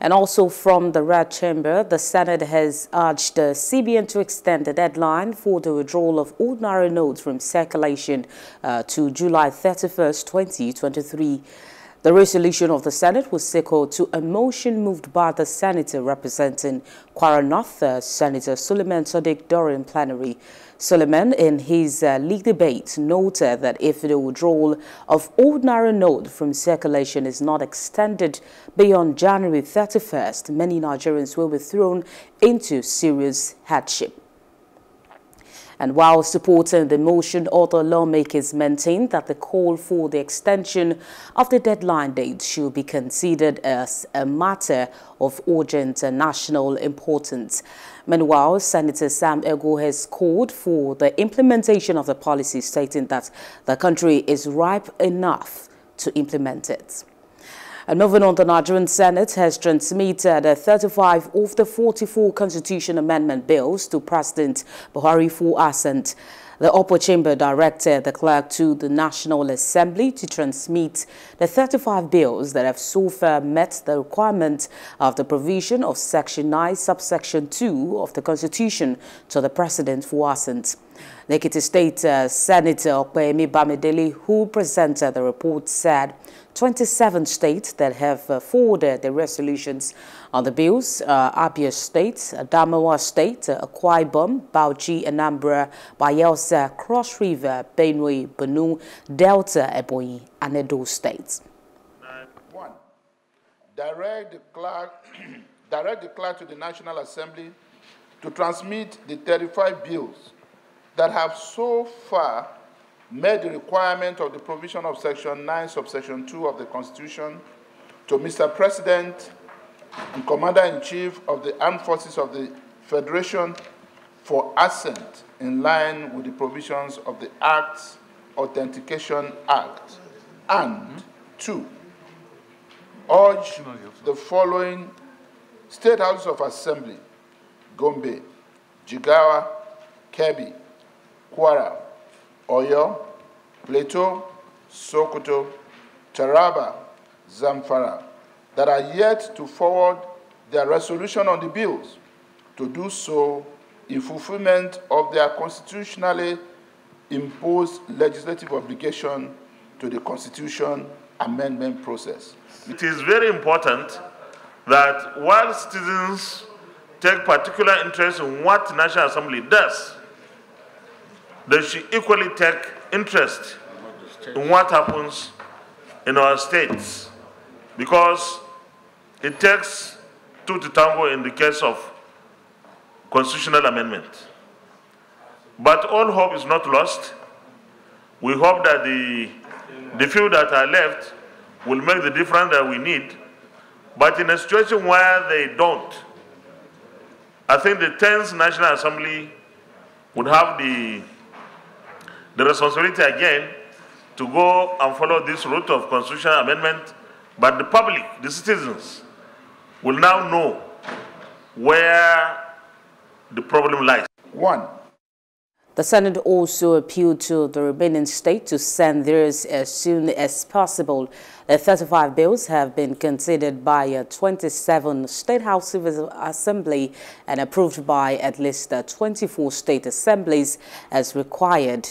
And also from the Red Chamber, the Senate has urged the CBN to extend the deadline for the withdrawal of old naira notes from circulation uh, to July 31st, 2023. The resolution of the Senate was equal to a motion moved by the senator representing Kwara North, uh, Senator Suleiman Sadiq during plenary. Suleiman, in his uh, league debate, noted that if the withdrawal of old naira note from circulation is not extended beyond January 31st, many Nigerians will be thrown into serious hardship. And while supporting the motion, other lawmakers maintained that the call for the extension of the deadline date should be considered as a matter of urgent national importance. Meanwhile, Senator Sam Egwu has called for the implementation of the policy, stating that the country is ripe enough to implement it. And moving on, the Nigerian Senate has transmitted 35 of the 44 constitution amendment bills to President Buhari for assent. The upper chamber directed the clerk to the National Assembly to transmit the 35 bills that have so far met the requirement of the provision of Section 9, subsection 2 of the Constitution to the President for assent. Ekiti State uh, Senator Opeyemi Bamidele, who presented the report, said 27 states that have uh, forwarded their resolutions on the bills, uh, Abia State, Adamawa State, uh, Akwa Ibom, Bauchi, Anambra, Bayelsa, Cross River, Benue, Benue, Delta, Ebonyi, and Edo states. One, direct the clerk, direct the clerk to the National Assembly to transmit the 35 bills that have so far met the requirement of the provision of Section 9, subsection 2 of the Constitution to Mr. President and Commander-in-Chief of the Armed Forces of the Federation for assent in line with the provisions of the Acts Authentication Act. And two, urge the following State Houses of Assembly, Gombe, Jigawa, Kebbi, Kwara, Oyo, Plateau, Sokoto, Taraba, Zamfara, that are yet to forward their resolution on the bills to do so in fulfillment of their constitutionally imposed legislative obligation to the Constitution amendment process. It is very important that while citizens take particular interest in what National Assembly does, they should equally take interest in what happens in our states because it takes two to tango in the case of constitutional amendment. But all hope is not lost. We hope that the, the few that are left will make the difference that we need. But in a situation where they don't, I think the 10th National Assembly would have the the responsibility again to go and follow this route of constitutional amendment, but the public, the citizens, will now know where the problem lies. One. The Senate also appealed to the remaining states to send theirs as soon as possible. The 35 bills have been considered by a 27 State House Assembly and approved by at least uh, 24 state assemblies as required